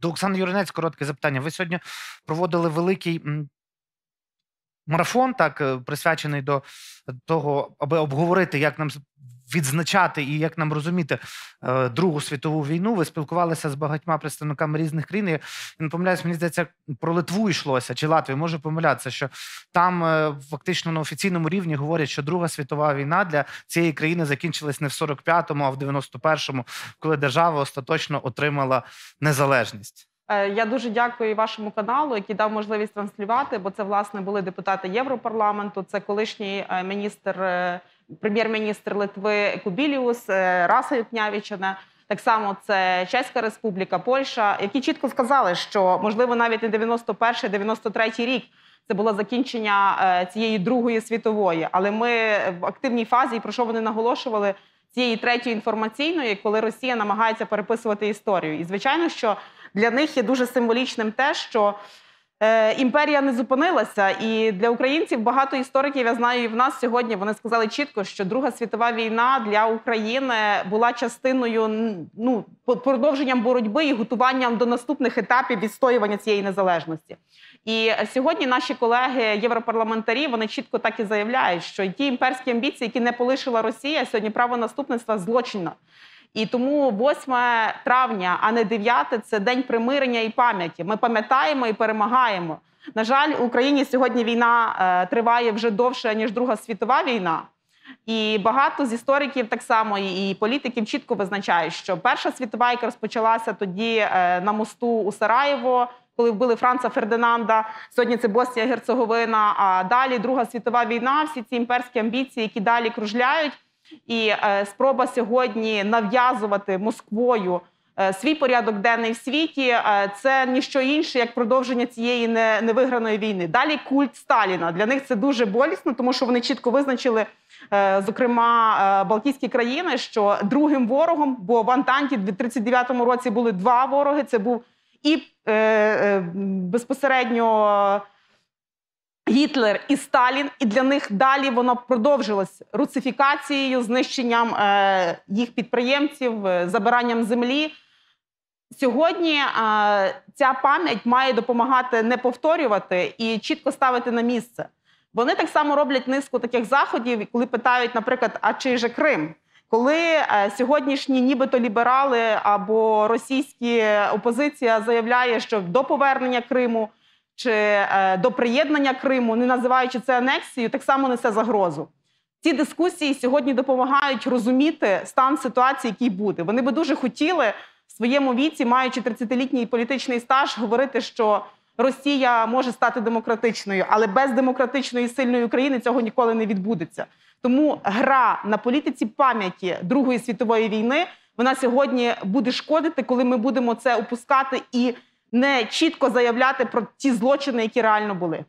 До Оксани Юринець коротке запитання. Ви сьогодні проводили великий марафон, так е, присвячений до того, аби обговорити, як нам відзначати і як нам розуміти е, Другу світову війну. Ви спілкувалися з багатьма представниками різних країн. Я не помиляюсь, мені здається, про Литву йшлося чи Латвію. Можу помилятися, що там е, фактично на офіційному рівні говорять, що Друга світова війна для цієї країни закінчилась не в 45-му, а в 91-му, коли держава остаточно отримала незалежність. Е, я дуже дякую вашому каналу, який дав можливість транслювати, бо це власне були депутати Європарламенту. Це колишній міністр, прем'єр-міністр Литви Кубіліус, Раса Юкнявічина. Так само це Чеська Республіка, Польща, які чітко сказали, що можливо навіть не 91-93 рік це було закінчення цієї другої світової. Але ми в активній фазі, і про що вони наголошували цієї третьої інформаційної, коли Росія намагається переписувати історію. І звичайно, що для них є дуже символічним те, що е, імперія не зупинилася. І для українців багато істориків я знаю, і в нас сьогодні вони сказали чітко, що Друга світова війна для України була частиною ну продовженням боротьби і готуванням до наступних етапів відстоювання цієї незалежності. І сьогодні наші колеги, європарламентарі, вони чітко так і заявляють, що ті імперські амбіції, які не полишила Росія, сьогодні право наступництва злочинно. І тому 8 травня, а не 9 – це день примирення і пам'яті. Ми пам'ятаємо і перемагаємо. На жаль, в Україні сьогодні війна е, триває вже довше ніж Друга світова війна. І багато з істориків так само і політиків чітко визначають, що Перша світова, яка розпочалася тоді е, на мосту у Сараєво, коли вбили Франца Фердинанда. Сьогодні це Боснія Герцеговина. А далі Друга світова війна, всі ці імперські амбіції, які далі кружляють. І е, спроба сьогодні нав'язувати Москвою е, свій порядок денний в світі е, це ніщо інше як продовження цієї невиграної війни. Далі культ Сталіна для них це дуже болісно, тому що вони чітко визначили, зокрема Балтійські країни, що другим ворогом, бо в Антанті в 39-му році були два вороги. Це був і безпосередньо. Гітлер і Сталін, і для них далі воно продовжилось руцифікацією, знищенням е, їх підприємців, е, забиранням землі. Сьогодні е, ця пам'ять має допомагати не повторювати і чітко ставити на місце. Вони так само роблять низку таких заходів, коли питають, наприклад, а чий же Крим? Коли сьогоднішні, нібито ліберали або російські опозиція заявляє, що до повернення Криму чи е, до приєднання Криму, не називаючи це анексією, так само несе загрозу. Ці дискусії сьогодні допомагають розуміти стан ситуації, який буде. Вони би дуже хотіли в своєму віці, маючи 30-літній політичний стаж, говорити, що Росія може стати демократичною, але без демократичної сильної України цього ніколи не відбудеться. Тому гра на політиці пам'яті Другої світової війни вона сьогодні буде шкодити, коли ми будемо це опускати і не чітко заявляти про ті злочини, які реально були.